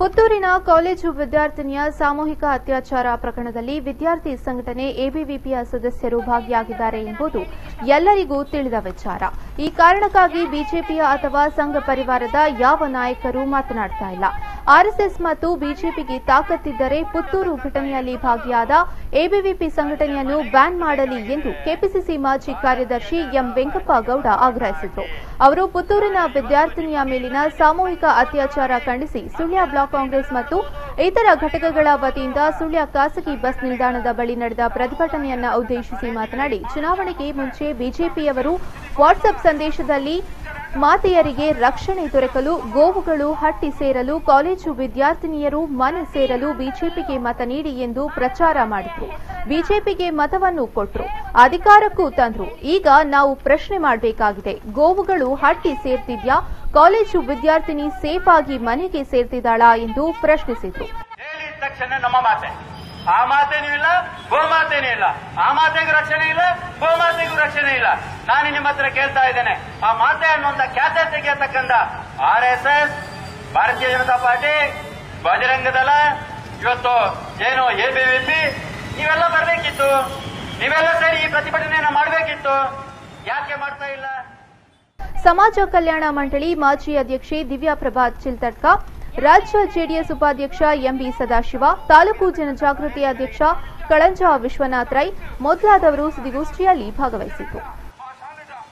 ಪುತ್ತೂರಿನ ಕಾಲೇಜು ವಿದ್ಯಾರ್ಥಿನಿಯ ಸಾಮೂಹಿಕ ಅತ್ಯಾಚಾರ ಪ್ರಕರಣದಲ್ಲಿ ವಿದ್ಯಾರ್ಥಿ ಸಂಘಟನೆ ಎಬಿವಿಪಿಯ ಸದಸ್ಯರು ಭಾಗಿಯಾಗಿದ್ದಾರೆ ಎಂಬುದು ಎಲ್ಲರಿಗೂ ತಿಳಿದ ವಿಚಾರ. ಈ ಕಾರಣಕ್ಕಾಗಿ ಬಿಜೆಪಿಯ ಅಥವಾ ಸಂಘ ಪರಿವಾರದ ಯಾವ ನಾಯಕರು ಮಾತನಾಡ್ತಾ ಇಲ್ಲ. ಆರ್ಎಸ್ಎಸ್ ಮತ್ತು ಬಿಜೆಪಿಗೆ ತಾಕತ್ತಿದ್ದರೆ ಪುತ್ತೂರು ಘಟನೆಯಲ್ಲಿ ಭಾಗಿಯಾದ ಎಬಿವಿಪಿ ಸಂಘಟನೆಯನ್ನು ಬ್ಯಾನ್ ಮಾಡಲಿ ಎಂದು ಕೆಪಿಸಿಸಿ ಮಾಜಿ ಕಾರ್ಯದರ್ಶಿ ಎಂ ವೆಂಕಪ್ಪ ಗೌಡ ಆಗ್ರಹಿಸಿದರು. ಅವರು ಪುತ್ತೂರಿನ ವಿದ್ಯಾರ್ಥಿನಿಯ ಮೇಲಿನ ಸಾಮೂಹಿಕ ಅತ್ಯಾಚಾರ ಖಂಡಿಸಿ ಸುಳ್ಯ ಬ್ಲಾಕ್ ಕಾಂಗ್ರೆಸ್ ಮತ್ತು ಇತರ ಘಟಕಗಳ ವತಿಯಿಂದ ಸುಳ್ಯ ಖಾಸಗಿ ಬಸ್ ನಿಲ್ದಾಣದ ಬಳಿ ನಡೆದ ಪ್ರತಿಭಟನೆಯನ್ನು ಉದ್ದೇಶಿಸಿ ಮಾತನಾಡಿ, ಚುನಾವಣೆಗೆ ಮುಂಚೆ ಬಿಜೆಪಿಯವರು ವಾಟ್ಸ್ಆಪ್ ಸಂದೇಶದಲ್ಲಿ ಮಾತೆಯರಿಗೆ ರಕ್ಷಣೆ ದೊರಕಲು, ಗೋವುಗಳು ಹಟ್ಟಿ ಸೇರಲು, ಕಾಲೇಜು ವಿದ್ಯಾರ್ಥಿನಿಯರು ಮನೆ ಸೇರಲು ಬಿಜೆಪಿಗೆ ಮತ ನೀಡಿ ಎಂದು ಪ್ರಚಾರ ಮಾಡಿದ್ರು. ಬಿಜೆಪಿಗೆ ಮತವನ್ನು ಕೊಟ್ಟರು ಅಧಿಕಾರಕ್ಕೂ ತಂದ್ರು. ಈಗ ನಾವು ಪ್ರಶ್ನೆ ಮಾಡಬೇಕಾಗಿದೆ. ಗೋವುಗಳು ಹಟ್ಟಿ ಸೇರ್ತಿದ್ಯಾ? ಕಾಲೇಜು ವಿದ್ಯಾರ್ಥಿನಿ ಸೇಫ್ ಆಗಿ ಮನೆಗೆ ಸೇರ್ತಿದ್ದಾಳಾ ಎಂದು ಪ್ರಶ್ನಿಸಿದ್ರು. ಆ ಮಾತೇನೂ ಇಲ್ಲ ಗೋಮಾತೇನೂ ಇಲ್ಲ. ಆ ಮಾತೆಗೂ ರಕ್ಷಣೆ ಇಲ್ಲ ಗೋಮಾತೆಗೂ ರಕ್ಷಣೆ ಇಲ್ಲ. ನಾನು ನಿಮ್ಮ ಹತ್ರ ಕೇಳ್ತಾ ಇದ್ದೇನೆ. ಆ ಮಾತೆ ಅನ್ನುವಂತ ಖ್ಯಾತೆ ತೆಗೆಯತಕ್ಕಂತ R S S, Bharatiya Janata Party, Bajrang Dal, ಇವತ್ತು ಏನು ಎಬಿವಿಪಿ ನೀವೆಲ್ಲ ಬರಬೇಕಿತ್ತು. ನೀವೆಲ್ಲ ಸೇರಿ ಈ ಪ್ರತಿಭಟನೆಯನ್ನ ಮಾಡಬೇಕಿತ್ತು. ಯಾಕೆ ಮಾಡ್ತಾ ಇಲ್ಲ? ಸಮಾಜ ಕಲ್ಯಾಣ ಮಂಡಳಿ ಮಾಜಿ ಅಧ್ಯಕ್ಷೆ ದಿವ್ಯಾ ಪ್ರಭಾತ್ ಚಿಲ್ತಡ್ಕ ರಾಜ್ಯ ಜೆಡಿಎಸ್ ಉಪಾಧ್ಯಕ್ಷ ಎಂಬಿ ಸದಾಶಿವ ತಾಲೂಕು ಜನಜಾಗೃತಿ ಅಧ್ಯಕ್ಷ ಕಳಂಜ ವಿಶ್ವನಾಥ್ ರೈ ಮೊದಲಾದವರು ಸುದ್ದಿಗೋಷ್ಠಿಯಲ್ಲಿ ಭಾಗವಹಿಸಿದ್ರು